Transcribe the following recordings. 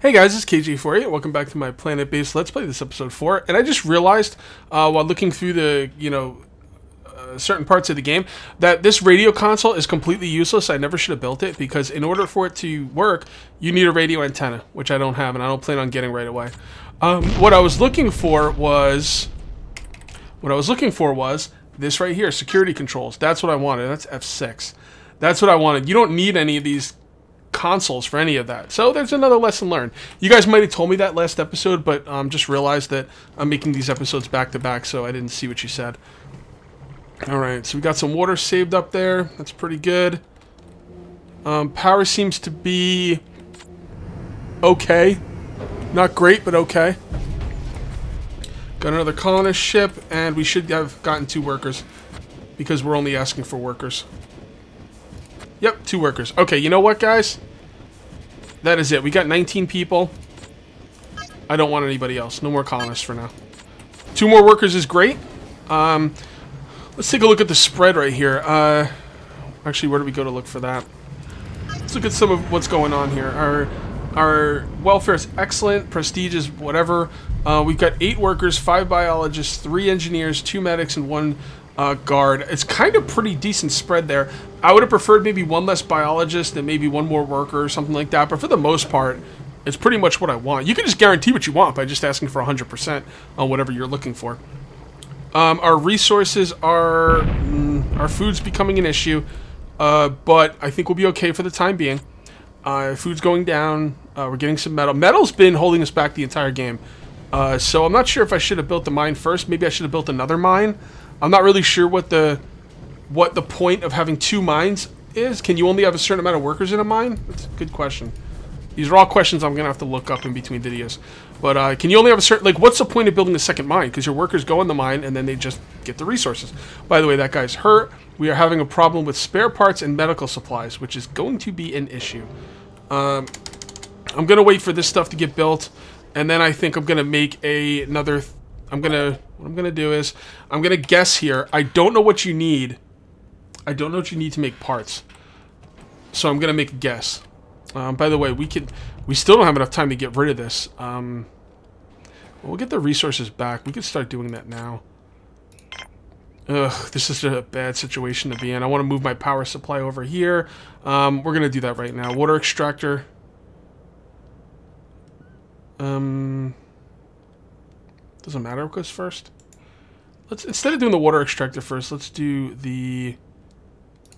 Hey guys, it's KJ for you. Welcome back to my Planetbase Let's Play. This episode four, and I just realized uh, while looking through the you know uh, certain parts of the game that this radio console is completely useless. I never should have built it because in order for it to work, you need a radio antenna, which I don't have, and I don't plan on getting right away. Um, what I was looking for was what I was looking for was this right here, security controls. That's what I wanted. That's F6. That's what I wanted. You don't need any of these consoles for any of that. So there's another lesson learned. You guys might have told me that last episode, but um, just realized that I'm making these episodes back to back, so I didn't see what you said. All right, so we got some water saved up there. That's pretty good. Um, power seems to be okay. Not great, but okay. Got another colonist ship, and we should have gotten two workers because we're only asking for workers. Yep, two workers. Okay, you know what, guys? That is it. We got 19 people. I don't want anybody else. No more colonists for now. Two more workers is great. Um, let's take a look at the spread right here. Uh, actually, where do we go to look for that? Let's look at some of what's going on here. Our our welfare is excellent. Prestige is whatever. Uh, we've got eight workers, five biologists, three engineers, two medics, and one uh, guard. It's kind of pretty decent spread there. I would have preferred maybe one less biologist and maybe one more worker or something like that. But for the most part, it's pretty much what I want. You can just guarantee what you want by just asking for 100% on whatever you're looking for. Um, our resources are... Mm, our food's becoming an issue. Uh, but I think we'll be okay for the time being. Uh, food's going down. Uh, we're getting some metal. Metal's been holding us back the entire game. Uh, so I'm not sure if I should have built the mine first. Maybe I should have built another mine. I'm not really sure what the what the point of having two mines is. Can you only have a certain amount of workers in a mine? That's a good question. These are all questions I'm gonna have to look up in between videos. But uh, can you only have a certain like? What's the point of building a second mine? Because your workers go in the mine and then they just get the resources. By the way, that guy's hurt. We are having a problem with spare parts and medical supplies, which is going to be an issue. Um, I'm gonna wait for this stuff to get built, and then I think I'm gonna make a, another. I'm gonna what I'm gonna do is I'm gonna guess here. I don't know what you need. I don't know what you need to make parts, so I'm gonna make a guess. Um, by the way, we could we still don't have enough time to get rid of this. Um, we'll get the resources back. We could start doing that now. Ugh, this is a bad situation to be in. I want to move my power supply over here. Um, we're gonna do that right now. Water extractor. Um. Doesn't matter what goes first. Let's instead of doing the water extractor first, let's do the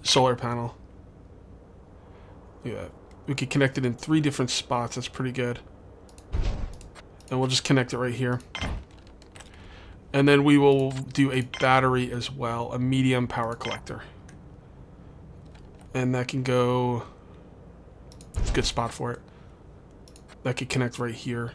solar panel. Yeah, we could connect it in three different spots. That's pretty good. And we'll just connect it right here. And then we will do a battery as well, a medium power collector. And that can go... It's a good spot for it. That could connect right here.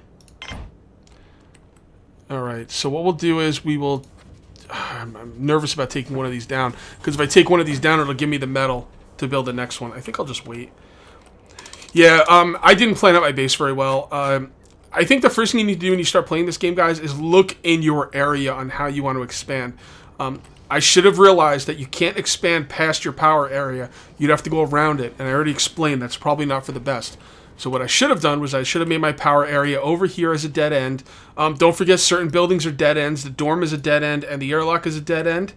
Alright, so what we'll do is we will... I'm, nervous about taking one of these down. Because if I take one of these down, it'll give me the metal to build the next one. I think I'll just wait. Yeah, um, I didn't plan out my base very well. Um, I think the first thing you need to do when you start playing this game, guys, is look in your area on how you want to expand. Um, I should have realized that you can't expand past your power area. You'd have to go around it, and I already explained that's probably not for the best. So what I should have done was I should have made my power area over here as a dead end. Um, don't forget certain buildings are dead ends. The dorm is a dead end and the airlock is a dead end.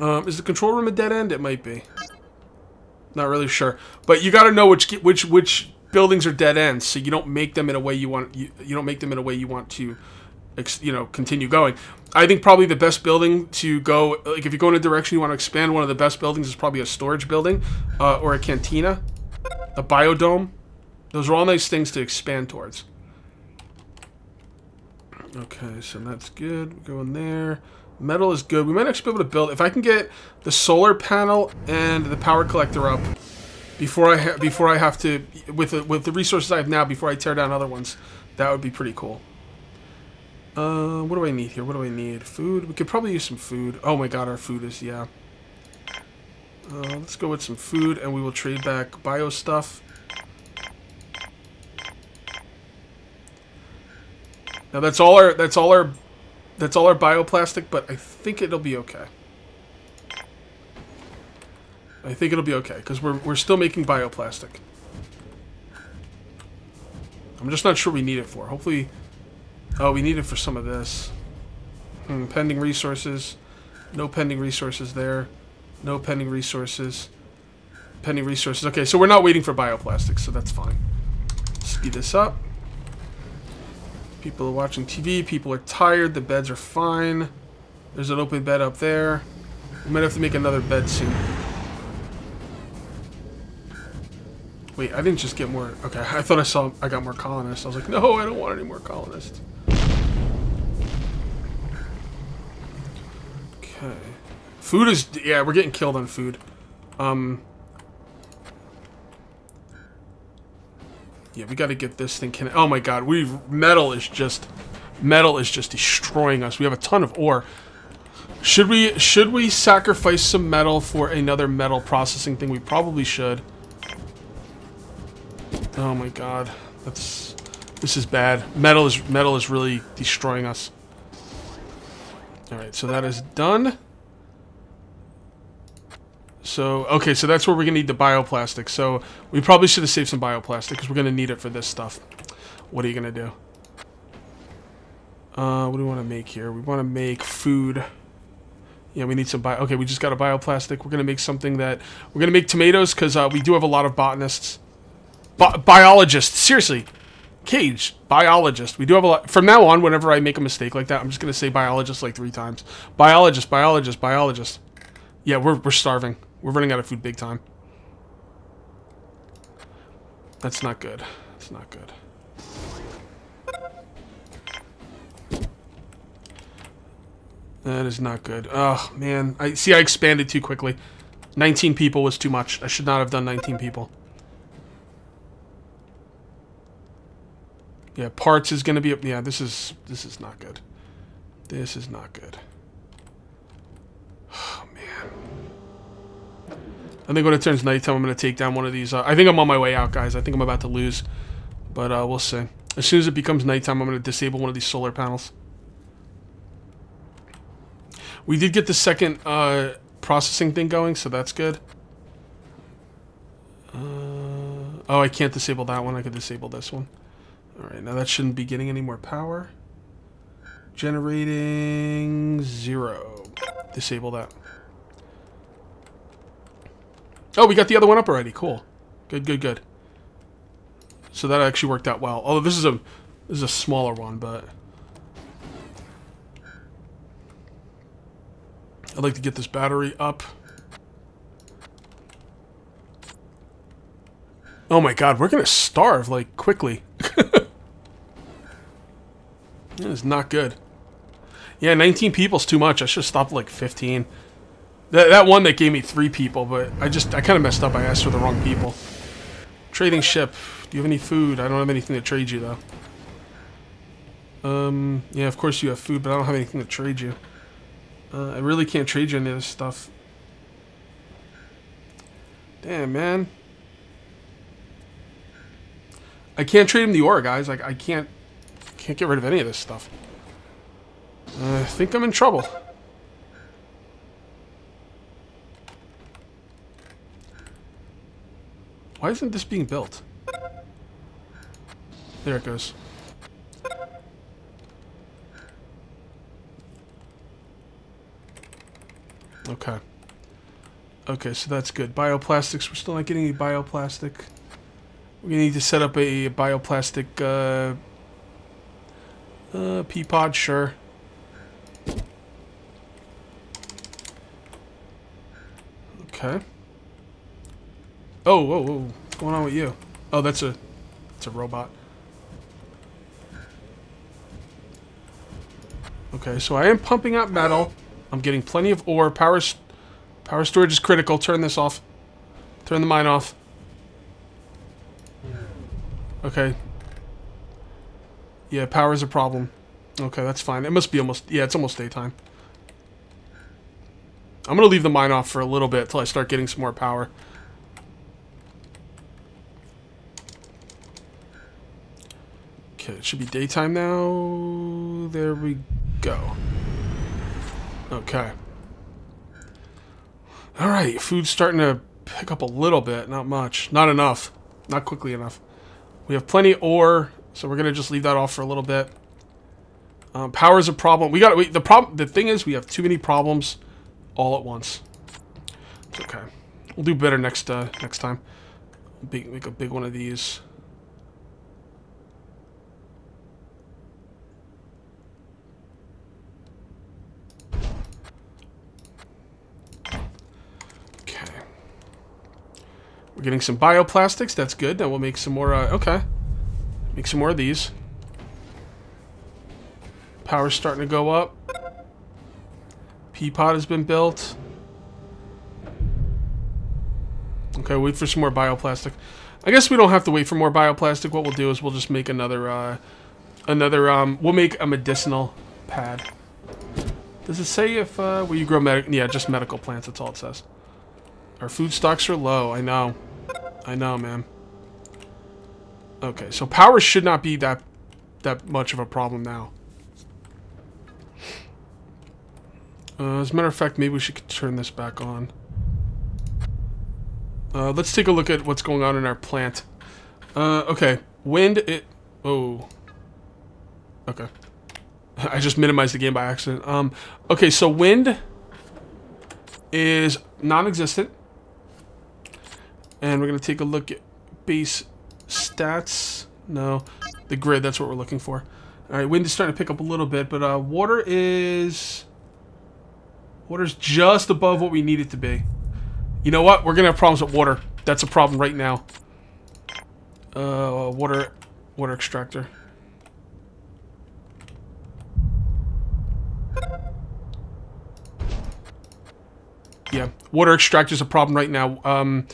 Um, is the control room a dead end? It might be. Not really sure. But you got to know which which which buildings are dead ends so you don't make them in a way you want you, you don't make them in a way you want to you know continue going. I think probably the best building to go like if you go in a direction you want to expand one of the best buildings is probably a storage building uh, or a cantina, a biodome. Those are all nice things to expand towards. Okay, so that's good. Go in there. Metal is good. We might actually be able to build... If I can get the solar panel and the power collector up before I before I have to... With the, with the resources I have now, before I tear down other ones, that would be pretty cool. Uh, what do I need here? What do I need? Food? We could probably use some food. Oh my god, our food is... Yeah. Uh, let's go with some food, and we will trade back bio stuff. Now that's all our that's all our that's all our bioplastic, but I think it'll be okay. I think it'll be okay because we're we're still making bioplastic. I'm just not sure we need it for. Hopefully... Oh, we need it for some of this. Hmm, pending resources. No pending resources there. No pending resources. Pending resources. Okay, so we're not waiting for bioplastics, so that's fine. Speed this up. People are watching TV. People are tired. The beds are fine. There's an open bed up there. We might have to make another bed soon. Wait, I didn't just get more... Okay, I thought I saw... I got more colonists. I was like, no, I don't want any more colonists. Okay. Food is... Yeah, we're getting killed on food. Um... Yeah, we got to get this thing... Can oh my god, we metal is just... Metal is just destroying us. We have a ton of ore. Should we should we sacrifice some metal for another metal processing thing? We probably should. Oh my god. That's this is bad. Metal is metal is really destroying us. Alright, so that is done. So, okay, so that's where we're going to need the bioplastic. So, we probably should have saved some bioplastic because we're going to need it for this stuff. What are you going to do? Uh, what do we want to make here? We want to make food. Yeah, we need some bio... Okay, we just got a bioplastic. We're going to make something that... We're going to make tomatoes because uh, we do have a lot of botanists. Bi biologists, seriously. Kage, biologist. We do have a lot... From now on, whenever I make a mistake like that, I'm just going to say biologist like three times. Biologist, biologist, biologist. Yeah, we're, we're starving. We're running out of food big time. That's not good. That's not good. That is not good. Oh, man. I See, I expanded too quickly. 19 people was too much. I should not have done 19 people. Yeah, parts is going to be... Yeah, this is this is not good. This is not good. I think when it turns nighttime, I'm going to take down one of these. Uh, I think I'm on my way out, guys. I think I'm about to lose. But uh, we'll see. As soon as it becomes nighttime, I'm going to disable one of these solar panels. We did get the second uh, processing thing going, so that's good. Uh, oh, I can't disable that one. I could disable this one. Alright, now that shouldn't be getting any more power. Generating zero. Disable that. Oh, we got the other one up already. Cool. Good, good, good. So that actually worked out well. Although this is a this is a smaller one, but I'd like to get this battery up. Oh my god, we're gonna starve, like, quickly. that is not good. Yeah, 19 people's too much. I should have stopped like 15. That, that one that gave me three people, but I just, I kind of messed up. I asked for the wrong people. Trading ship. Do you have any food? I don't have anything to trade you, though. Um, yeah, of course you have food, but I don't have anything to trade you. Uh, I really can't trade you any of this stuff. Damn, man. I can't trade him the ore, guys. Like, I can't, can't get rid of any of this stuff. Uh, I think I'm in trouble. Why isn't this being built? There it goes. Okay. Okay, so that's good. Bioplastics, we're still not getting any bioplastic. We need to set up a bioplastic uh, uh, pea pod, sure. Okay. Oh, whoa, whoa, what's going on with you? Oh, that's a, that's a robot. Okay, so I am pumping out metal. I'm getting plenty of ore. Power, power storage is critical. Turn this off. Turn the mine off. Okay. Yeah, power is a problem. Okay, that's fine. It must be almost... Yeah, it's almost daytime. I'm going to leave the mine off for a little bit until I start getting some more power. Okay, it should be daytime now. There we go. Okay. Alright, food's starting to pick up a little bit. Not much. Not enough. Not quickly enough. We have plenty of ore. So we're gonna just leave that off for a little bit. Um, power is a problem. We got the problem. The thing is, we have too many problems all at once. It's okay. We'll do better next uh, next time. Big, make a big one of these. We're getting some bioplastics. That's good. Then we'll make some more. Uh, okay. Make some more of these. Power's starting to go up. Peapod has been built. Okay, wait for some more bioplastic. I guess we don't have to wait for more bioplastic. What we'll do is we'll just make another, uh, another, um, we'll make a medicinal pad. Does it say if, uh, you grow medic? Yeah, just medical plants. That's all it says. Our food stocks are low. I know. I know, man. Okay, so power should not be that, that much of a problem now. Uh, as a matter of fact, maybe we should turn this back on. Uh, let's take a look at what's going on in our plant. Uh, okay, wind, it... Oh. Okay. I just minimized the game by accident. Um, okay, so wind is non-existent. And we're going to take a look at base stats. No, the grid, that's what we're looking for. All right, wind is starting to pick up a little bit, but uh, water is... Water's just above what we need it to be. You know what? We're going to have problems with water. That's a problem right now. Uh, water, water extractor. Yeah, water extractor is a problem right now. Um,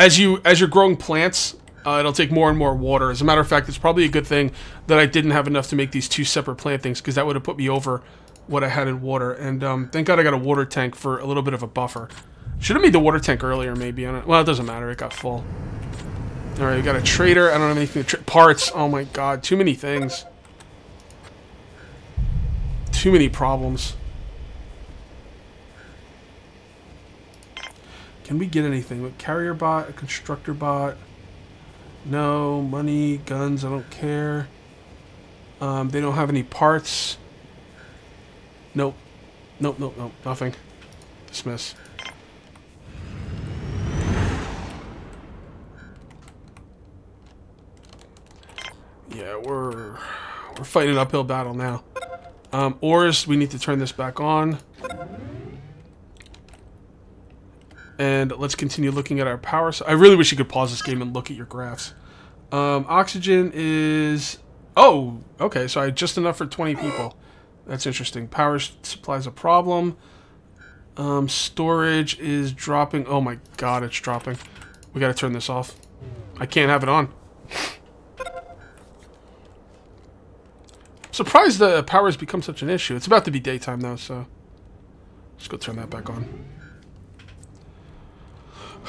as you as you're growing plants, uh, it'll take more and more water. As a matter of fact, it's probably a good thing that I didn't have enough to make these two separate plant things because that would have put me over what I had in water. And um, thank God I got a water tank for a little bit of a buffer. Should have made the water tank earlier, maybe. Well, it doesn't matter. It got full. All right, we got a trader. I don't have anything to parts. Oh my God, too many things. Too many problems. Can we get anything? A carrier bot, a constructor bot. No, money, guns, I don't care. Um, they don't have any parts. Nope. Nope, nope, nope, nothing. Dismiss. Yeah, we're we're fighting an uphill battle now. Um, ores, we need to turn this back on. And let's continue looking at our power. So I really wish you could pause this game and look at your graphs. Um, oxygen is... Oh, okay, so I just enough for 20 people. That's interesting. Power supply is a problem. Um, storage is dropping. Oh my god, it's dropping. We gotta turn this off. I can't have it on. Surprised the power has become such an issue. It's about to be daytime though, so... Let's go turn that back on.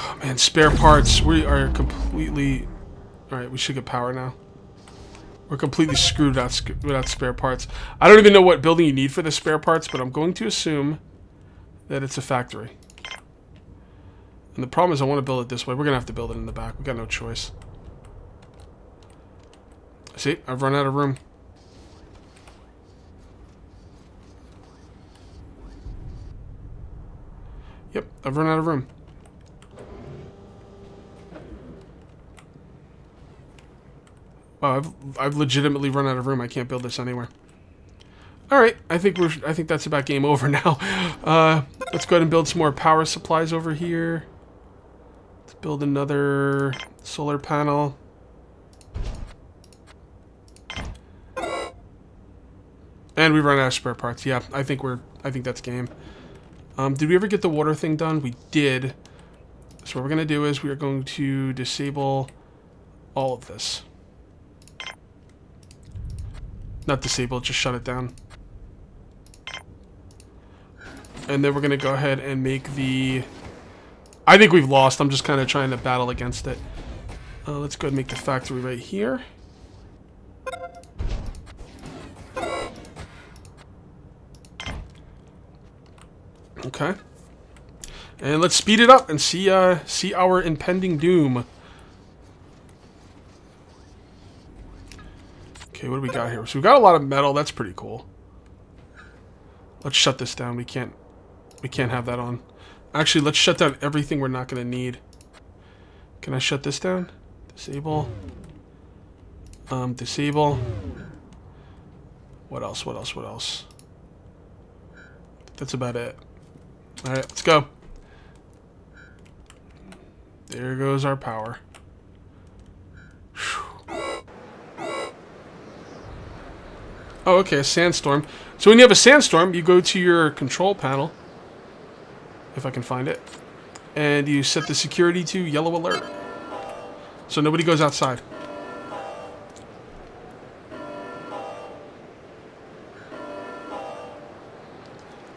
Oh, man, spare parts. We are completely... Alright, we should get power now. We're completely screwed without, without spare parts. I don't even know what building you need for the spare parts, but I'm going to assume that it's a factory. And the problem is I want to build it this way. We're going to have to build it in the back. we got no choice. See, I've run out of room. Yep, I've run out of room. Wow, I've I've legitimately run out of room. I can't build this anywhere. All right, I think we're I think that's about game over now. Uh, let's go ahead and build some more power supplies over here. Let's build another solar panel. And we run out of spare parts. Yeah, I think we're I think that's game. Um, did we ever get the water thing done? We did. So what we're gonna do is we are going to disable all of this. Not disable, just shut it down. And then we're going to go ahead and make the... I think we've lost. I'm just kind of trying to battle against it. Uh, let's go ahead and make the factory right here. Okay. And let's speed it up and see uh, see our impending doom. Okay, what do we got here? So we got a lot of metal. That's pretty cool. Let's shut this down. We can't we can't have that on. Actually, let's shut down everything we're not going to need. Can I shut this down? Disable. Um, disable. What else? What else? What else? That's about it. Alright, let's go. There goes our power. Oh, okay, a sandstorm. So when you have a sandstorm, you go to your control panel, if I can find it, and you set the security to yellow alert. So nobody goes outside.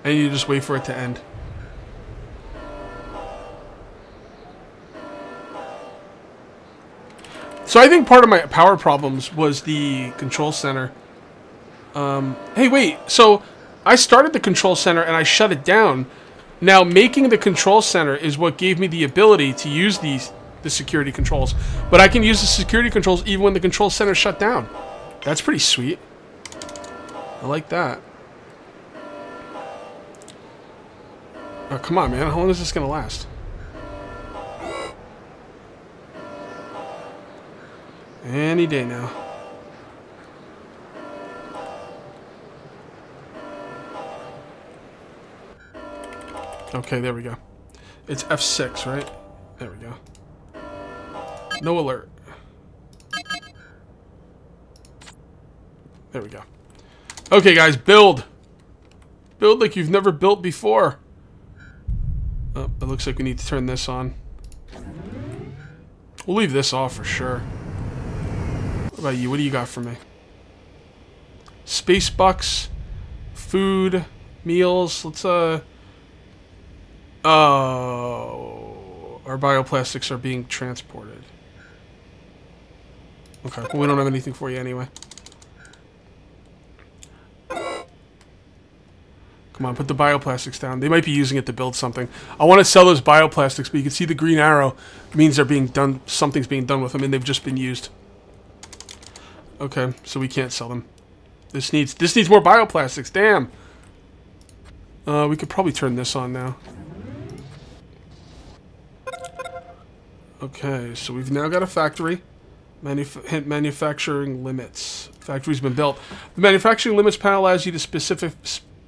And you just wait for it to end. So I think part of my power problems was the control center. Um, hey, wait. So I started the control center and I shut it down. Now, making the control center is what gave me the ability to use these the security controls. But I can use the security controls even when the control center shut down. That's pretty sweet. I like that. Oh, come on, man. How long is this going to last? Any day now. Okay, there we go. It's F6, right? There we go. No alert. There we go. Okay, guys, build. Build like you've never built before. Oh, it looks like we need to turn this on. We'll leave this off for sure. What about you? What do you got for me? Space bucks, food, meals. Let's, uh... Oh... Our bioplastics are being transported. Okay, well, we don't have anything for you anyway. Come on, put the bioplastics down. They might be using it to build something. I want to sell those bioplastics, but you can see the green arrow means they're being done. Something's being done with them, and they've just been used. Okay, so we can't sell them. This needs this needs more bioplastics. Damn. Uh, we could probably turn this on now. Okay, so we've now got a factory. Manuf manufacturing limits. Factory's been built. The manufacturing limits panel allows you to specific,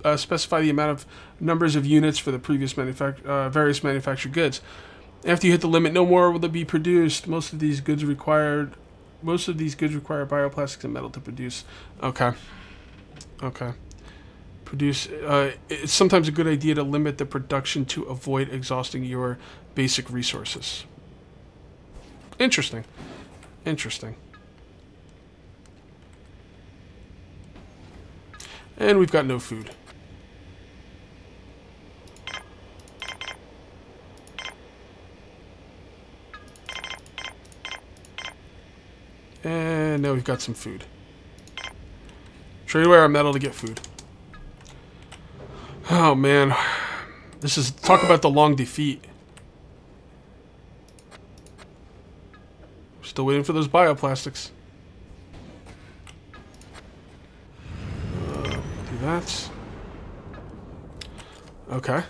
uh, specify the amount of numbers of units for the previous uh, various manufactured goods. After you hit the limit, no more will be produced. Most of these goods required. Most of these goods require bioplastics and metal to produce. Okay. Okay. Produce. Uh, it's sometimes a good idea to limit the production to avoid exhausting your basic resources. Interesting. Interesting. And we've got no food. And now we've got some food. Trade away our metal to get food. Oh man. This is talk about the long defeat. Still waiting for those bioplastics. Uh, do that. Okay.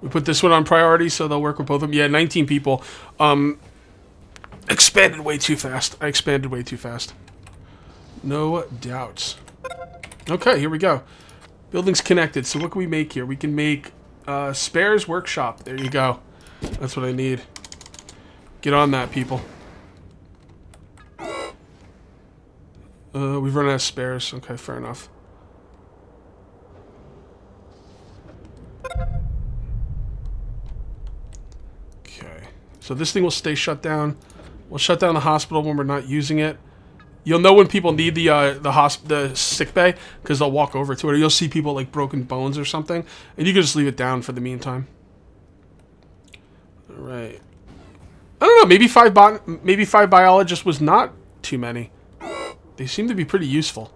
We put this one on priority, so they'll work with both of them. Yeah, 19 people. Um, expanded way too fast. I expanded way too fast. No doubts. Okay, here we go. Building's connected. So what can we make here? We can make uh, spares workshop. There you go. That's what I need. Get on that, people. Uh, we've run out of spares. Okay, fair enough. Okay. So this thing will stay shut down. We'll shut down the hospital when we're not using it. You'll know when people need the uh, the hosp the sick bay because they'll walk over to it. Or you'll see people like broken bones or something, and you can just leave it down for the meantime. All right. I don't know. Maybe five maybe five biologists was not too many. They seem to be pretty useful.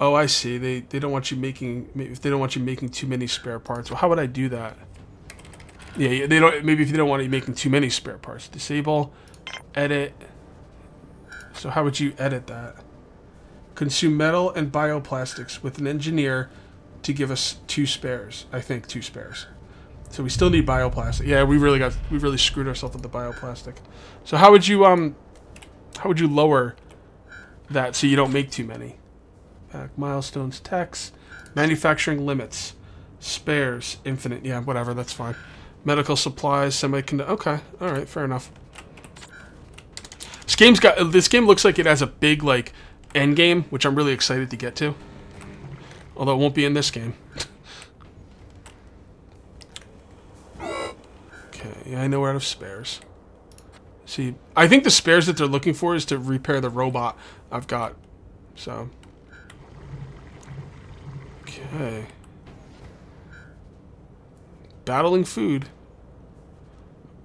Oh, I see. They they don't want you making if they don't want you making too many spare parts. Well, how would I do that? Yeah, they don't. Maybe if they don't want you making too many spare parts, disable Edit. So how would you edit that? Consume metal and bioplastics with an engineer to give us two spares. I think two spares. So we still need bioplastic. Yeah, we really got we really screwed ourselves with the bioplastic. So how would you um how would you lower that so you don't make too many? Back milestones, text, manufacturing limits, spares, infinite. Yeah, whatever, that's fine. Medical supplies, semiconductor. Okay, all right, fair enough. This game's got this game looks like it has a big like end game, which I'm really excited to get to. Although it won't be in this game. okay, yeah, I know we're out of spares. See, I think the spares that they're looking for is to repair the robot I've got. So. Okay. Battling food.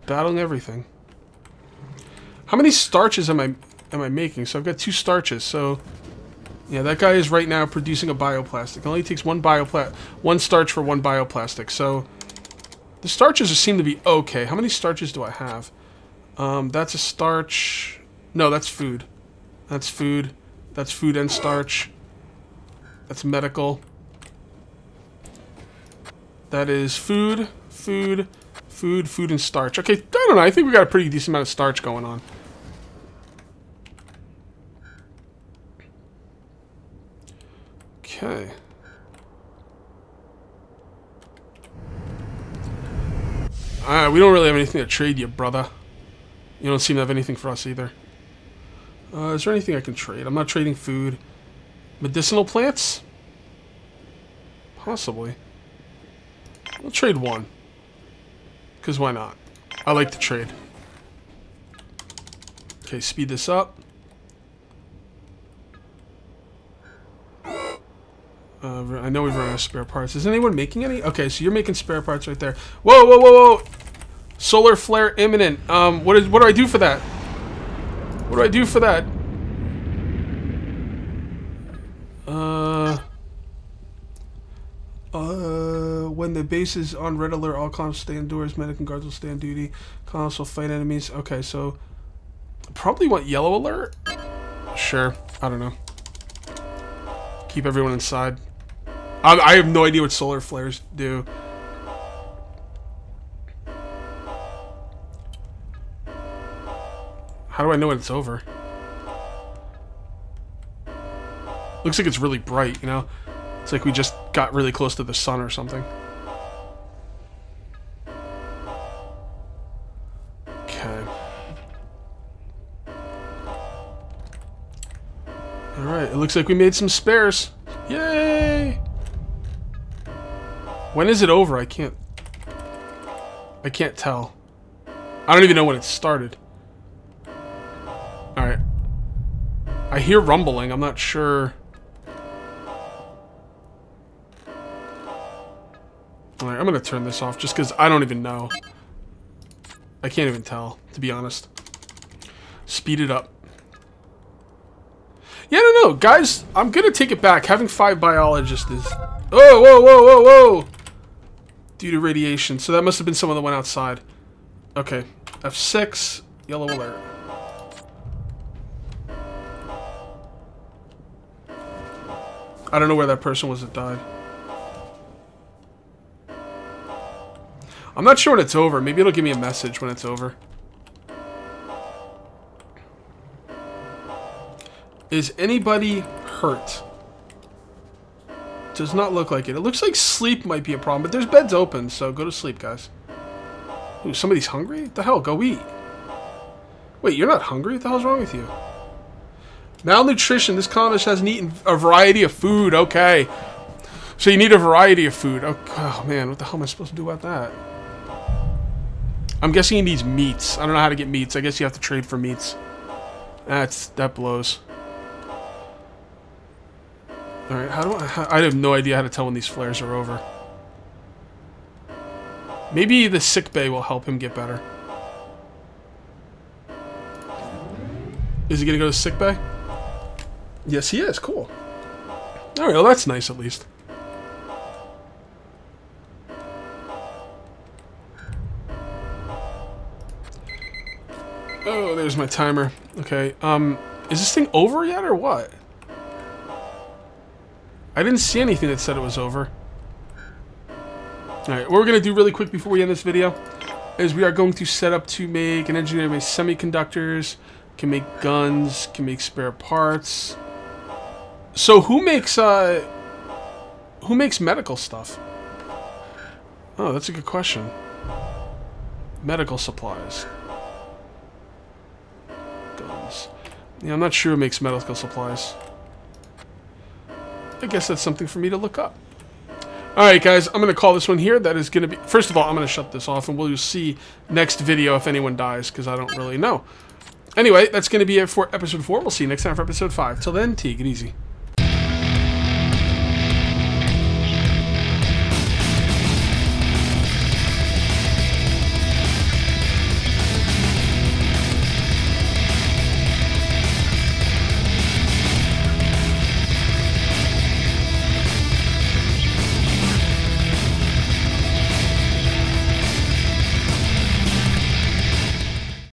Battling everything. How many starches am I am I making? So I've got two starches. So yeah, that guy is right now producing a bioplastic. It only takes one biopla one starch for one bioplastic. So the starches seem to be okay. How many starches do I have? Um, that's a starch. No, that's food. That's food. That's food and starch. That's medical. That is food, food, food, food, and starch. Okay, I don't know. I think we got a pretty decent amount of starch going on. Okay. Uh, we don't really have anything to trade you, brother. You don't seem to have anything for us either. Uh, is there anything I can trade? I'm not trading food. Medicinal plants? Possibly. We'll trade one. Because why not? I like to trade. Okay, speed this up. Uh, I know we've run out of spare parts. Is anyone making any? Okay, so you're making spare parts right there. Whoa, whoa, whoa, whoa! Solar flare imminent. Um, what is? What do I do for that? What do I do for that? Uh. Uh, when the base is on red alert, all comms stay indoors. Medic and guards will stay on duty. Comms will fight enemies. Okay, so probably want yellow alert. Sure, I don't know. Keep everyone inside. I, I have no idea what solar flares do. How do I know when it's over? Looks like it's really bright, you know? It's like we just got really close to the sun or something. Okay. Alright, it looks like we made some spares. Yay! When is it over? I can't... I can't tell. I don't even know when it started. Alright. I hear rumbling. I'm not sure... Alright, I'm gonna turn this off just because I don't even know. I can't even tell, to be honest. Speed it up. Yeah, no, no, guys, I'm gonna take it back. Having five biologists is... Oh, whoa, whoa, whoa, whoa! Due to radiation. So that must have been someone that went outside. Okay. F6, yellow alert. I don't know where that person was that died. I'm not sure when it's over. Maybe it'll give me a message when it's over. Is anybody hurt? Does not look like it. It looks like sleep might be a problem, but there's beds open, so go to sleep, guys. Ooh, somebody's hungry? What the hell? Go eat. Wait, you're not hungry? What the hell's wrong with you? Malnutrition. This colonist hasn't eaten a variety of food. Okay. So you need a variety of food. Oh, oh, man, what the hell am I supposed to do about that? I'm guessing he needs meats. I don't know how to get meats. I guess you have to trade for meats. That's that blows. Alright, how do I... I have no idea how to tell when these flares are over. Maybe the sick bay will help him get better. Is he gonna go to sick bay? Yes, he is. Cool. Alright, well that's nice at least. Oh, there's my timer. Okay, um, is this thing over yet or what? I didn't see anything that said it was over. Alright, what we're going to do really quick before we end this video is we are going to set up to make an engineer make semiconductors, can make guns, can make spare parts. So who makes, uh, who makes medical stuff? Oh, that's a good question. Medical supplies. Guns. Yeah, I'm not sure who makes medical supplies. I guess that's something for me to look up. Alright guys, I'm going to call this one here. That is going to be... First of all, I'm going to shut this off and we'll see next video if anyone dies, because I don't really know. Anyway, that's going to be it for episode 4. We'll see you next time for episode 5. Till then, take it easy.